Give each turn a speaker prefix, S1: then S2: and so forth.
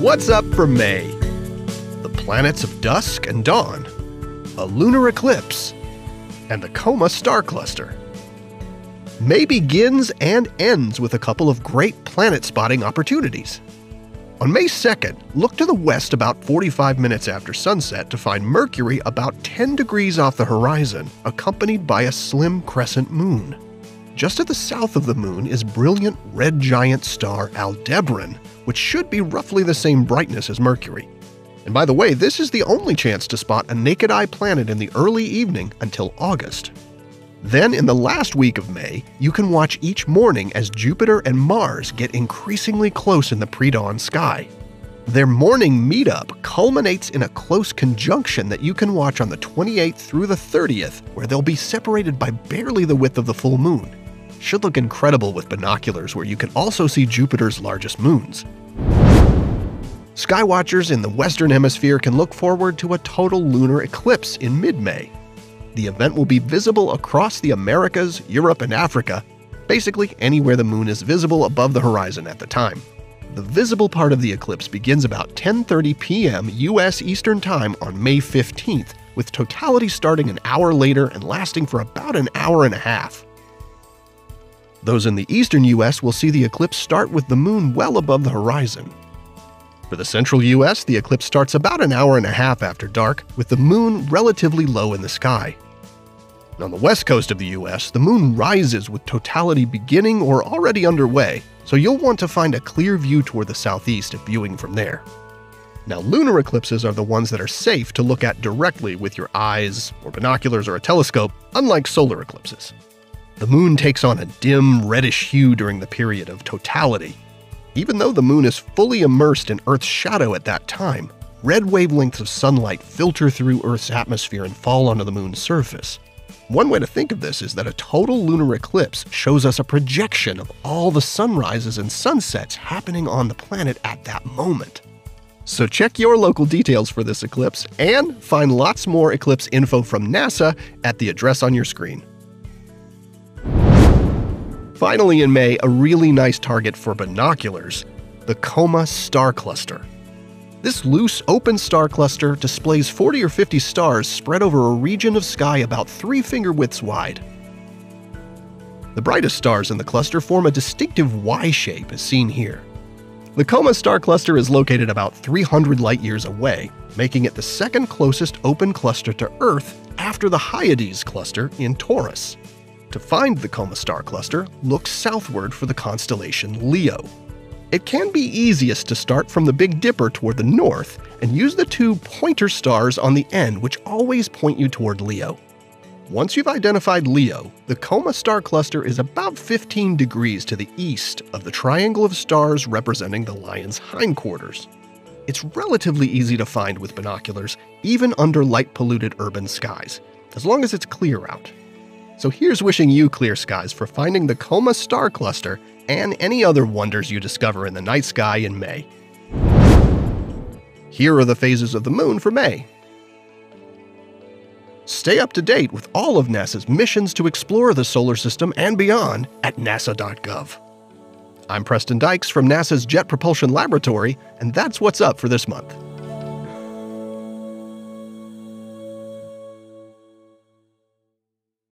S1: What's up for May? The planets of dusk and dawn, a lunar eclipse, and the Coma star cluster. May begins and ends with a couple of great planet spotting opportunities. On May 2nd, look to the west about 45 minutes after sunset to find Mercury about 10 degrees off the horizon, accompanied by a slim crescent moon. Just to the south of the moon is brilliant red giant star Aldebaran, which should be roughly the same brightness as Mercury. And by the way, this is the only chance to spot a naked eye planet in the early evening until August. Then, in the last week of May, you can watch each morning as Jupiter and Mars get increasingly close in the pre dawn sky. Their morning meetup culminates in a close conjunction that you can watch on the 28th through the 30th, where they'll be separated by barely the width of the full moon. Should look incredible with binoculars, where you can also see Jupiter's largest moons. Skywatchers in the Western Hemisphere can look forward to a total lunar eclipse in mid May, the event will be visible across the Americas, Europe, and Africa, basically anywhere the moon is visible above the horizon at the time. The visible part of the eclipse begins about 10:30 p.m. US Eastern Time on May 15th, with totality starting an hour later and lasting for about an hour and a half. Those in the eastern US will see the eclipse start with the moon well above the horizon. For the central US, the eclipse starts about an hour and a half after dark, with the moon relatively low in the sky. On the west coast of the US, the moon rises with totality beginning or already underway, so you'll want to find a clear view toward the southeast if viewing from there. Now, lunar eclipses are the ones that are safe to look at directly with your eyes, or binoculars, or a telescope, unlike solar eclipses. The moon takes on a dim reddish hue during the period of totality, even though the moon is fully immersed in Earth's shadow at that time, red wavelengths of sunlight filter through Earth's atmosphere and fall onto the moon's surface. One way to think of this is that a total lunar eclipse shows us a projection of all the sunrises and sunsets happening on the planet at that moment. So check your local details for this eclipse and find lots more eclipse info from NASA at the address on your screen. Finally, in May, a really nice target for binoculars the Coma Star Cluster. This loose, open star cluster displays 40 or 50 stars spread over a region of sky about three finger widths wide. The brightest stars in the cluster form a distinctive Y shape, as seen here. The Coma star cluster is located about 300 light years away, making it the second closest open cluster to Earth after the Hyades cluster in Taurus. To find the Coma star cluster, look southward for the constellation Leo. It can be easiest to start from the Big Dipper toward the north and use the two pointer stars on the end, which always point you toward Leo. Once you've identified Leo, the Coma star cluster is about 15 degrees to the east of the triangle of stars representing the lion's hindquarters. It's relatively easy to find with binoculars, even under light polluted urban skies, as long as it's clear out. So here's wishing you clear skies for finding the Coma star cluster and any other wonders you discover in the night sky in May. Here are the phases of the moon for May. Stay up to date with all of NASA's missions to explore the solar system and beyond at nasa.gov. I'm Preston Dyches from NASA's Jet Propulsion Laboratory, and that's what's up for this month.